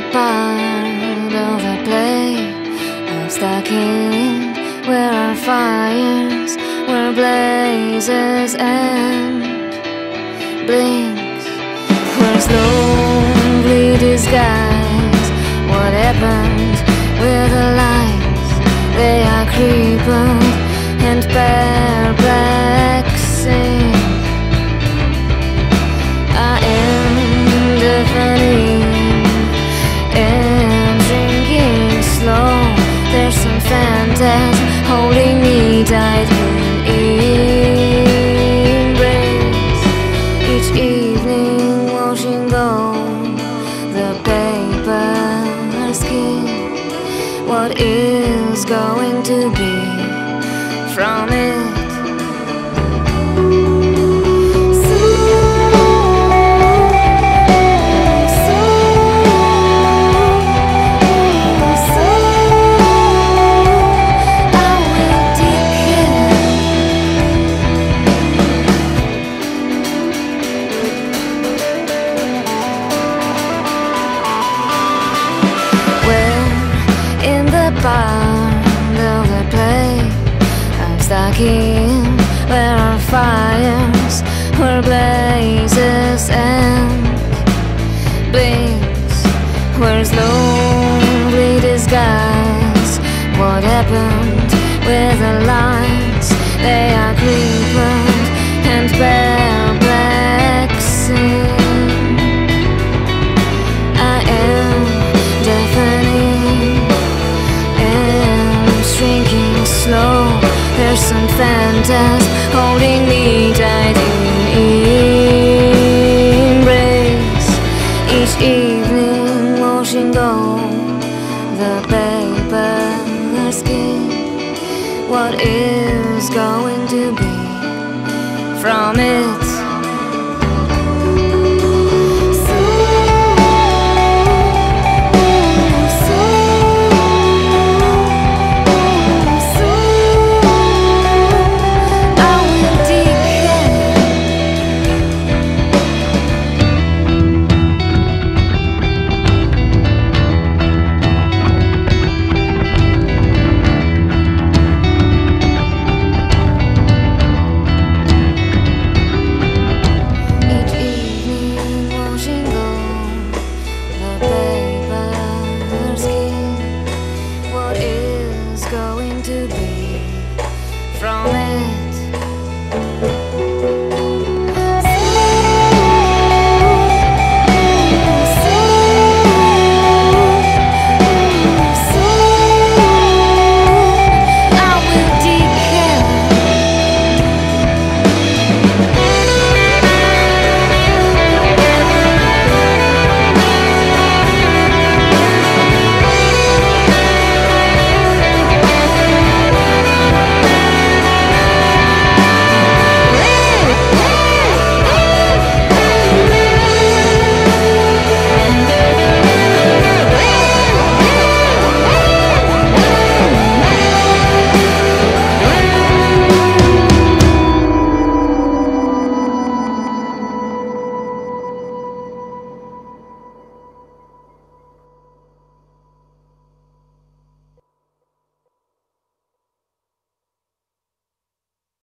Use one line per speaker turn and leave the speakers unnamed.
part of the play I'm stuck in where our fires where blazes and blinks. Where slowly disguise what happened with the lights? They are creeping and perplexing going to be from it? I'm stuck in where our fires were blazes and blinks Where slowly disguise? What happened with the light holding me tight in embrace. Each evening, washing down the paper skin. What is going to be from it?